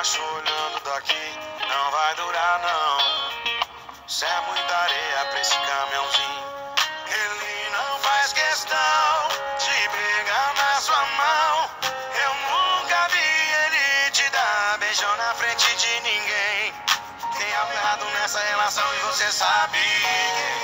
olhando daqui não vai durar não. Cê é muita areia pra esse caminhãozinho. Ele não faz questão de pegar na sua mão. Eu nunca vi ele te dar beijão na frente de ninguém. Tem algo errado nessa relação e você sabe.